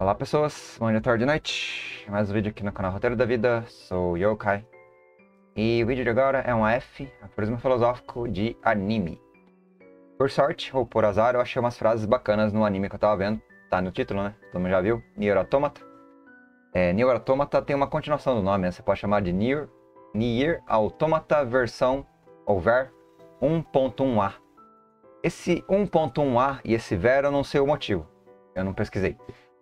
Olá pessoas, bom dia, tarde, noite. Mais um vídeo aqui no canal Roteiro da Vida, sou Yokai. E o vídeo de agora é um F, aforismo filosófico de anime. Por sorte, ou por azar, eu achei umas frases bacanas no anime que eu tava vendo. Tá no título, né? Todo mundo já viu? Nier Automata. É, Nier Automata tem uma continuação do nome, né? Você pode chamar de Nier, Nier Automata versão, ou ver, 1.1a. Esse 1.1a e esse ver eu não sei o motivo. Eu não pesquisei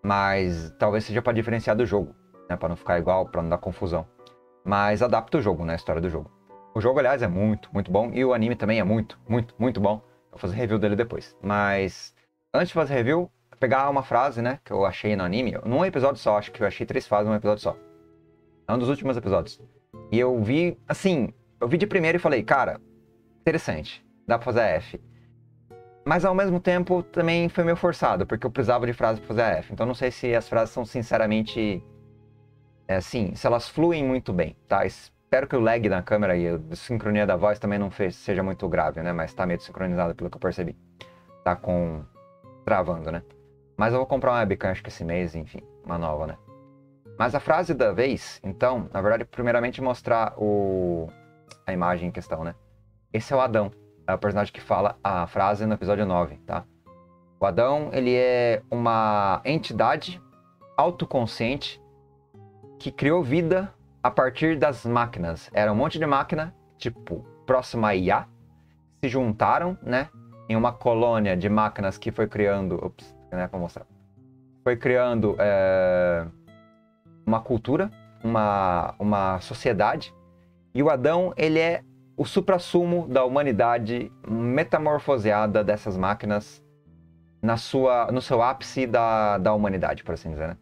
mas talvez seja para diferenciar do jogo, né, para não ficar igual, para não dar confusão. Mas adapta o jogo, né, a história do jogo. O jogo, aliás, é muito, muito bom e o anime também é muito, muito, muito bom. Eu vou fazer review dele depois. Mas antes de fazer review, pegar uma frase, né, que eu achei no anime, num episódio só, acho que eu achei três frases num episódio só. É um dos últimos episódios. E eu vi, assim, eu vi de primeiro e falei, cara, interessante, dá pra fazer F. Mas ao mesmo tempo também foi meio forçado, porque eu precisava de frase para fazer a F. Então não sei se as frases são sinceramente. É, assim, se elas fluem muito bem, tá? Espero que o lag na câmera e a sincronia da voz também não fez, seja muito grave, né? Mas tá meio sincronizado pelo que eu percebi. Tá com. travando, né? Mas eu vou comprar uma webcam, acho que esse mês, enfim, uma nova, né? Mas a frase da vez, então, na verdade, primeiramente mostrar o... a imagem em questão, né? Esse é o Adão é o personagem que fala a frase no episódio 9, tá? O Adão, ele é uma entidade autoconsciente que criou vida a partir das máquinas. Era um monte de máquina, tipo, próxima a IA, se juntaram, né? Em uma colônia de máquinas que foi criando... Ups, né, pra mostrar. Foi criando é, uma cultura, uma, uma sociedade. E o Adão, ele é o suprassumo da humanidade metamorfoseada dessas máquinas na sua, no seu ápice da, da humanidade, por assim dizer. Né?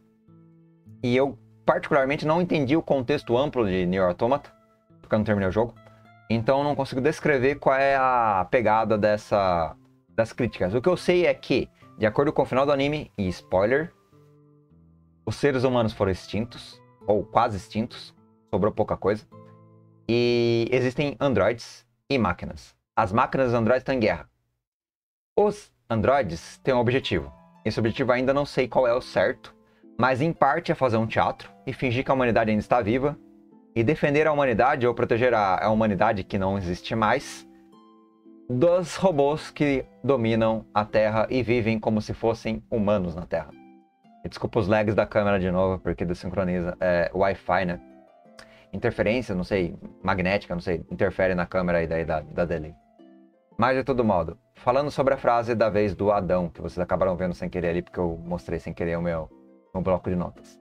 E eu, particularmente, não entendi o contexto amplo de Nier Automata, porque eu não terminei o jogo. Então não consigo descrever qual é a pegada dessa, das críticas. O que eu sei é que, de acordo com o final do anime, e spoiler, os seres humanos foram extintos, ou quase extintos, sobrou pouca coisa. E existem androids e máquinas. As máquinas e os androids estão em guerra. Os androids têm um objetivo. Esse objetivo ainda não sei qual é o certo, mas em parte é fazer um teatro e fingir que a humanidade ainda está viva e defender a humanidade ou proteger a, a humanidade que não existe mais dos robôs que dominam a Terra e vivem como se fossem humanos na Terra. E desculpa os lags da câmera de novo, porque desincroniza. É Wi-Fi, né? Interferência, não sei, magnética, não sei, interfere na câmera aí da, da, da delay. Mas de todo modo, falando sobre a frase da vez do Adão, que vocês acabaram vendo sem querer ali, porque eu mostrei sem querer o meu, meu bloco de notas.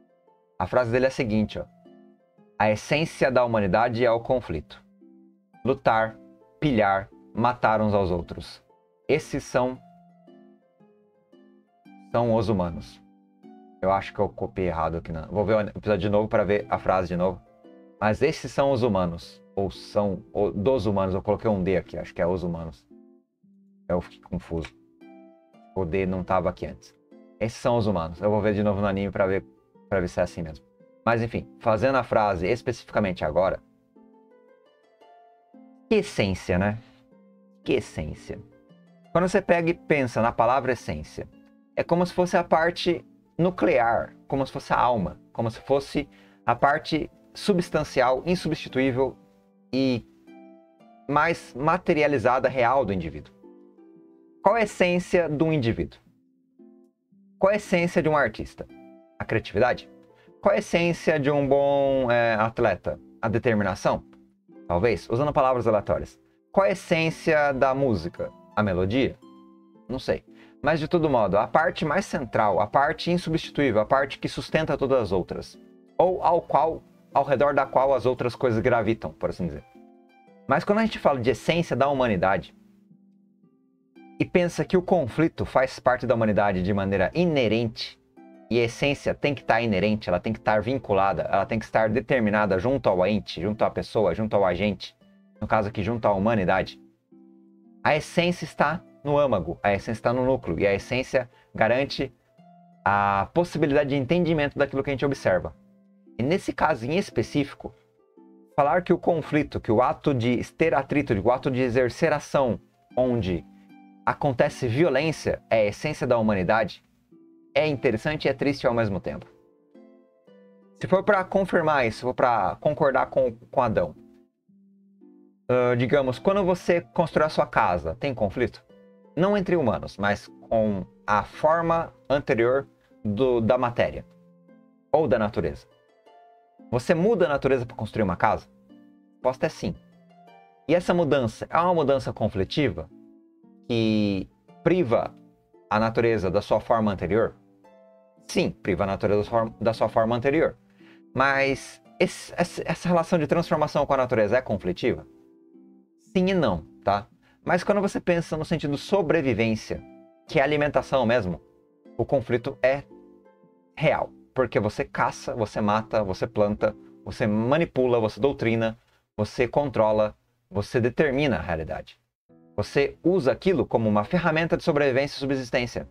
A frase dele é a seguinte, ó. A essência da humanidade é o conflito. Lutar, pilhar, matar uns aos outros. Esses são são os humanos. Eu acho que eu copiei errado aqui. Não. Vou ver o episódio de novo para ver a frase de novo. Mas esses são os humanos. Ou são ou, dos humanos. Eu coloquei um D aqui, acho que é os humanos. Eu fiquei confuso. O D não estava aqui antes. Esses são os humanos. Eu vou ver de novo no anime para ver, pra ver se é assim mesmo. Mas enfim, fazendo a frase especificamente agora. Que essência, né? Que essência. Quando você pega e pensa na palavra essência, é como se fosse a parte nuclear, como se fosse a alma, como se fosse a parte substancial, insubstituível e mais materializada, real do indivíduo. Qual a essência de um indivíduo? Qual a essência de um artista? A criatividade? Qual a essência de um bom é, atleta? A determinação? Talvez, usando palavras aleatórias. Qual a essência da música? A melodia? Não sei. Mas de todo modo, a parte mais central, a parte insubstituível, a parte que sustenta todas as outras, ou ao qual ao redor da qual as outras coisas gravitam, por assim dizer. Mas quando a gente fala de essência da humanidade e pensa que o conflito faz parte da humanidade de maneira inerente, e a essência tem que estar inerente, ela tem que estar vinculada, ela tem que estar determinada junto ao ente, junto à pessoa, junto ao agente, no caso aqui, junto à humanidade. A essência está no âmago, a essência está no núcleo, e a essência garante a possibilidade de entendimento daquilo que a gente observa. E nesse caso em específico, falar que o conflito, que o ato de ter atrito, o ato de exercer ação onde acontece violência é a essência da humanidade, é interessante e é triste ao mesmo tempo. Se for para confirmar isso, for para concordar com, com Adão, uh, digamos, quando você constrói a sua casa, tem conflito? Não entre humanos, mas com a forma anterior do, da matéria ou da natureza. Você muda a natureza para construir uma casa? A resposta é sim. E essa mudança é uma mudança conflitiva que priva a natureza da sua forma anterior? Sim, priva a natureza da sua forma anterior. Mas esse, essa relação de transformação com a natureza é conflitiva? Sim e não, tá? Mas quando você pensa no sentido sobrevivência, que é alimentação mesmo, o conflito é real. Porque você caça, você mata, você planta, você manipula, você doutrina, você controla, você determina a realidade. Você usa aquilo como uma ferramenta de sobrevivência e subsistência.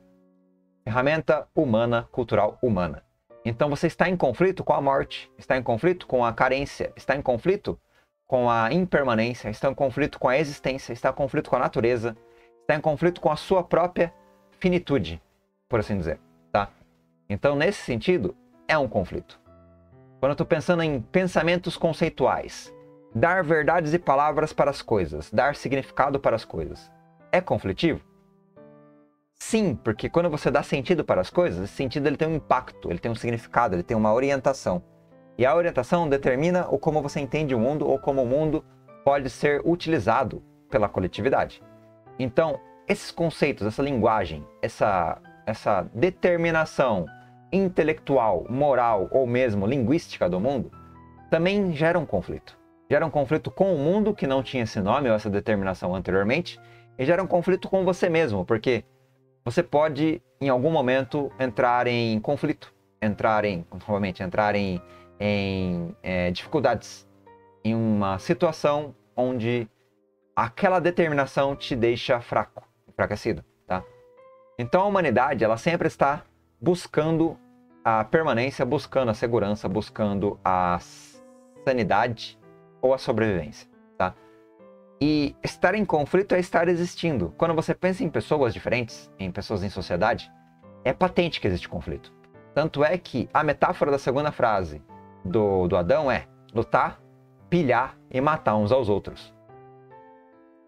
Ferramenta humana, cultural humana. Então você está em conflito com a morte, está em conflito com a carência, está em conflito com a impermanência, está em conflito com a existência, está em conflito com a natureza, está em conflito com a sua própria finitude, por assim dizer? Então, nesse sentido, é um conflito. Quando eu estou pensando em pensamentos conceituais, dar verdades e palavras para as coisas, dar significado para as coisas, é conflitivo? Sim, porque quando você dá sentido para as coisas, esse sentido ele tem um impacto, ele tem um significado, ele tem uma orientação. E a orientação determina o como você entende o mundo ou como o mundo pode ser utilizado pela coletividade. Então, esses conceitos, essa linguagem, essa, essa determinação intelectual, moral ou mesmo linguística do mundo, também geram conflito. Geram conflito com o mundo que não tinha esse nome ou essa determinação anteriormente, e geram conflito com você mesmo, porque você pode, em algum momento, entrar em conflito, entrar em, novamente, entrar em, em é, dificuldades, em uma situação onde aquela determinação te deixa fraco, enfraquecido, tá? Então a humanidade, ela sempre está buscando a permanência, buscando a segurança, buscando a sanidade ou a sobrevivência. E estar em conflito é estar existindo. Quando você pensa em pessoas diferentes, em pessoas em sociedade, é patente que existe conflito. Tanto é que a metáfora da segunda frase do, do Adão é lutar, pilhar e matar uns aos outros.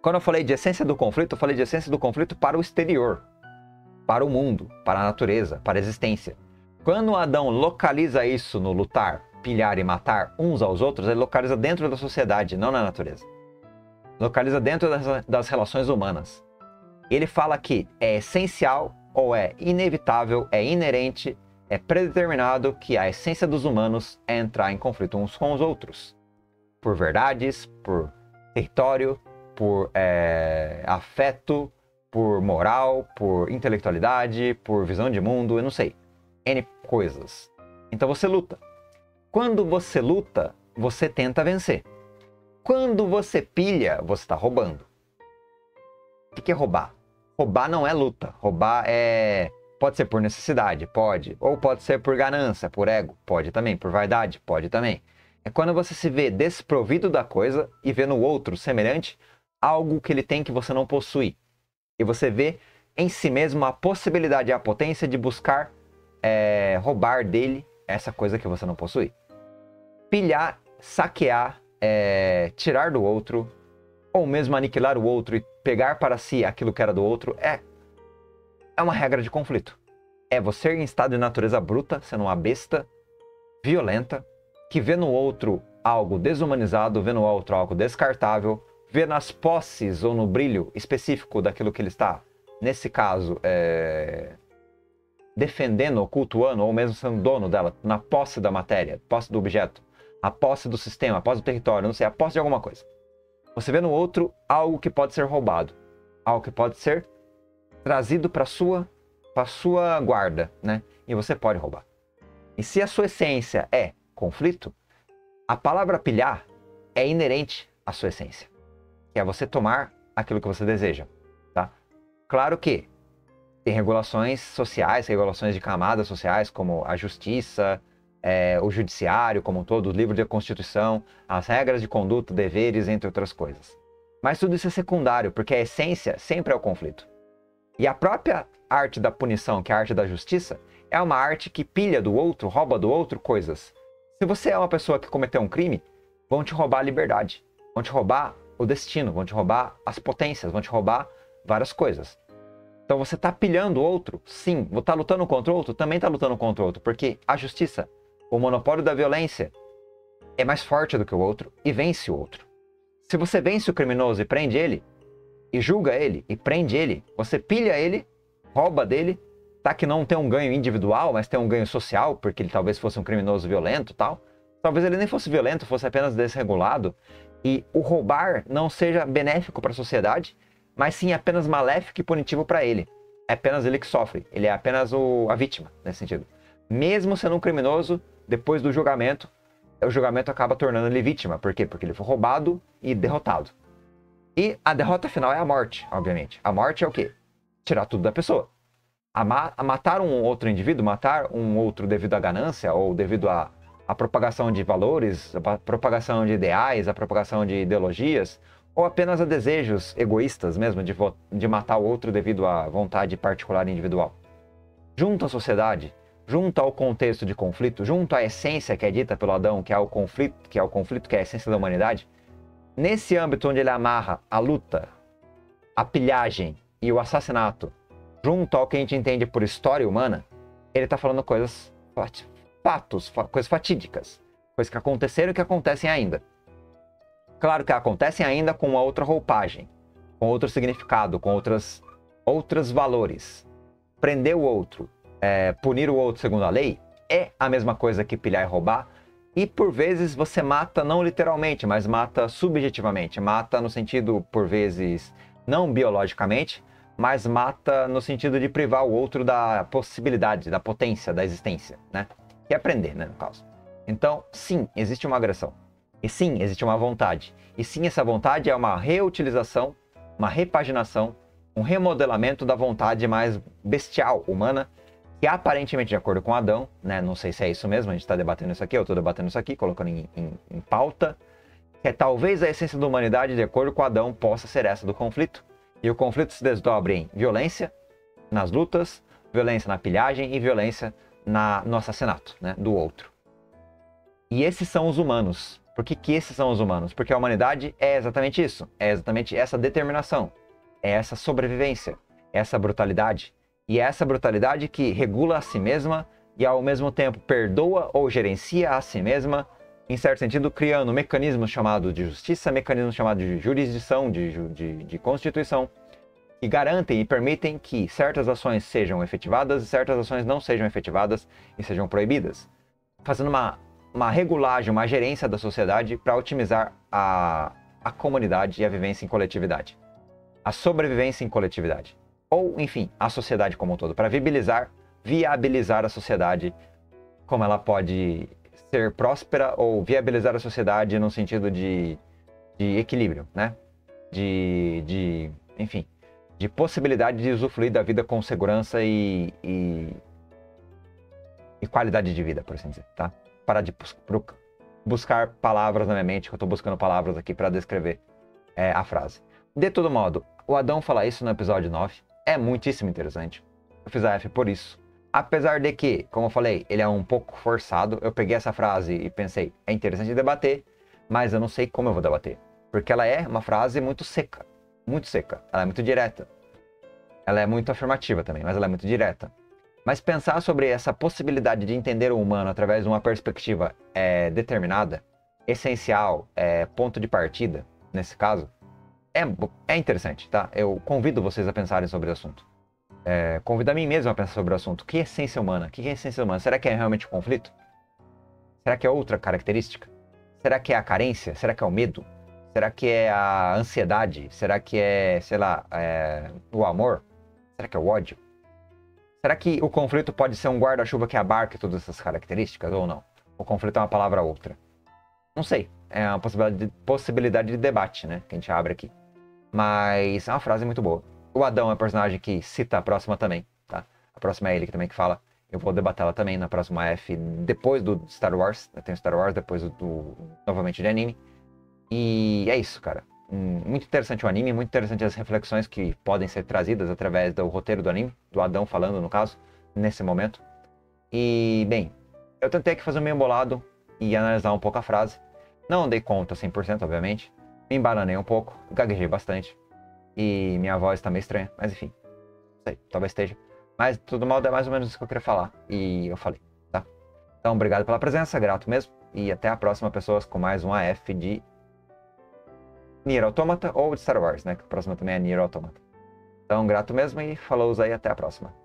Quando eu falei de essência do conflito, eu falei de essência do conflito para o exterior, para o mundo, para a natureza, para a existência. Quando Adão localiza isso no lutar, pilhar e matar uns aos outros, ele localiza dentro da sociedade, não na natureza localiza dentro das, das relações humanas. Ele fala que é essencial ou é inevitável, é inerente, é predeterminado que a essência dos humanos é entrar em conflito uns com os outros. Por verdades, por território, por é, afeto, por moral, por intelectualidade, por visão de mundo, eu não sei. N coisas. Então você luta. Quando você luta, você tenta vencer. Quando você pilha, você está roubando. O que é roubar? Roubar não é luta. Roubar é. Pode ser por necessidade, pode. Ou pode ser por ganância, por ego, pode também. Por vaidade, pode também. É quando você se vê desprovido da coisa e vê no outro semelhante algo que ele tem que você não possui. E você vê em si mesmo a possibilidade a potência de buscar é, roubar dele essa coisa que você não possui. Pilhar, saquear é, tirar do outro, ou mesmo aniquilar o outro e pegar para si aquilo que era do outro, é, é uma regra de conflito. É você em estado de natureza bruta, sendo uma besta violenta, que vê no outro algo desumanizado, vê no outro algo descartável, vê nas posses ou no brilho específico daquilo que ele está, nesse caso, é, defendendo ou cultuando, ou mesmo sendo dono dela, na posse da matéria, posse do objeto a posse do sistema, a posse do território, não sei, a posse de alguma coisa. Você vê no outro algo que pode ser roubado, algo que pode ser trazido para sua para sua guarda, né? E você pode roubar. E se a sua essência é conflito, a palavra pilhar é inerente à sua essência, que é você tomar aquilo que você deseja, tá? Claro que tem regulações sociais, regulações de camadas sociais, como a justiça, é, o judiciário como um todo, o livro de Constituição, as regras de conduta, deveres, entre outras coisas. Mas tudo isso é secundário, porque a essência sempre é o conflito. E a própria arte da punição, que é a arte da justiça, é uma arte que pilha do outro, rouba do outro coisas. Se você é uma pessoa que cometeu um crime, vão te roubar a liberdade, vão te roubar o destino, vão te roubar as potências, vão te roubar várias coisas. Então você está pilhando outro? Sim. Você está lutando contra outro? Também está lutando contra outro. Porque a justiça, o monopólio da violência, é mais forte do que o outro e vence o outro. Se você vence o criminoso e prende ele, e julga ele, e prende ele, você pilha ele, rouba dele, tá que não tem um ganho individual, mas tem um ganho social, porque ele talvez fosse um criminoso violento tal. Talvez ele nem fosse violento, fosse apenas desregulado. E o roubar não seja benéfico para a sociedade, mas sim apenas maléfico e punitivo para ele. É apenas ele que sofre, ele é apenas o, a vítima, nesse sentido. Mesmo sendo um criminoso, depois do julgamento, o julgamento acaba tornando ele vítima. Por quê? Porque ele foi roubado e derrotado. E a derrota final é a morte, obviamente. A morte é o quê? Tirar tudo da pessoa. A, ma a matar um outro indivíduo, matar um outro devido à ganância ou devido à, à propagação de valores, a propagação de ideais, a propagação de ideologias, ou apenas a desejos egoístas mesmo de, de matar o outro devido à vontade particular individual. Junto à sociedade, junto ao contexto de conflito, junto à essência que é dita pelo Adão, que é o conflito, que é o conflito, que é a essência da humanidade, nesse âmbito onde ele amarra a luta, a pilhagem e o assassinato, junto ao que a gente entende por história humana, ele está falando coisas fatos, coisas fatídicas, coisas que aconteceram e que acontecem ainda. Claro que acontecem ainda com uma outra roupagem, com outro significado, com outras outros valores. Prender o outro, é, punir o outro segundo a lei é a mesma coisa que pilhar e roubar. E por vezes você mata não literalmente, mas mata subjetivamente. Mata no sentido, por vezes, não biologicamente, mas mata no sentido de privar o outro da possibilidade, da potência, da existência, né? Que é aprender, né, no caso. Então, sim, existe uma agressão. E sim, existe uma vontade. E sim, essa vontade é uma reutilização, uma repaginação, um remodelamento da vontade mais bestial, humana, que aparentemente, de acordo com Adão, né, não sei se é isso mesmo, a gente está debatendo isso aqui, eu estou debatendo isso aqui, colocando em, em, em pauta, que é talvez a essência da humanidade, de acordo com Adão, possa ser essa do conflito. E o conflito se desdobre em violência nas lutas, violência na pilhagem e violência na, no assassinato né, do outro. E esses são os humanos. Por que, que esses são os humanos? Porque a humanidade é exatamente isso. É exatamente essa determinação. É essa sobrevivência. É essa brutalidade. E é essa brutalidade que regula a si mesma e ao mesmo tempo perdoa ou gerencia a si mesma, em certo sentido, criando mecanismos chamados de justiça, mecanismos chamados de jurisdição, de, de, de constituição, que garantem e permitem que certas ações sejam efetivadas e certas ações não sejam efetivadas e sejam proibidas, fazendo uma, uma regulagem, uma gerência da sociedade para otimizar a, a comunidade e a vivência em coletividade, a sobrevivência em coletividade ou, enfim, a sociedade como um todo, para viabilizar, viabilizar a sociedade como ela pode ser próspera ou viabilizar a sociedade no sentido de, de equilíbrio, né? De, de, enfim, de possibilidade de usufruir da vida com segurança e, e, e qualidade de vida, por assim dizer, tá? Parar de buscar palavras na minha mente, que eu estou buscando palavras aqui para descrever é, a frase. De todo modo, o Adão fala isso no episódio 9, é muitíssimo interessante. Eu fiz a F por isso. Apesar de que, como eu falei, ele é um pouco forçado, eu peguei essa frase e pensei, é interessante debater, mas eu não sei como eu vou debater. Porque ela é uma frase muito seca. Muito seca. Ela é muito direta. Ela é muito afirmativa também, mas ela é muito direta. Mas pensar sobre essa possibilidade de entender o humano através de uma perspectiva é, determinada, essencial, é, ponto de partida, nesse caso, é, é interessante, tá? Eu convido vocês a pensarem sobre o assunto. É, convido a mim mesmo a pensar sobre o assunto. Que é essência humana? O que é essência humana? Será que é realmente o conflito? Será que é outra característica? Será que é a carência? Será que é o medo? Será que é a ansiedade? Será que é, sei lá, é, o amor? Será que é o ódio? Será que o conflito pode ser um guarda-chuva que abarque todas essas características ou não? O conflito é uma palavra outra? Não sei. É uma possibilidade de, possibilidade de debate, né? Que a gente abre aqui. Mas é uma frase muito boa. O Adão é um personagem que cita a próxima também, tá? A próxima é ele que também que fala. Eu vou debatê-la também na próxima F, depois do Star Wars. Eu tenho Star Wars, depois do, do novamente de anime. E é isso, cara. Hum, muito interessante o anime, muito interessante as reflexões que podem ser trazidas através do roteiro do anime, do Adão falando, no caso, nesse momento. E, bem, eu tentei aqui fazer um meio bolado e analisar um pouco a frase. Não dei conta 100%, obviamente. Me embananei um pouco, gaguejei bastante. E minha voz tá meio estranha, mas enfim. Sei, talvez esteja. Mas tudo mal é mais ou menos isso que eu queria falar. E eu falei, tá? Então, obrigado pela presença, grato mesmo. E até a próxima, pessoas, com mais um AF de Nier Automata ou de Star Wars, né? Que a próxima também é Nier Automata. Então, grato mesmo e falou aí, até a próxima.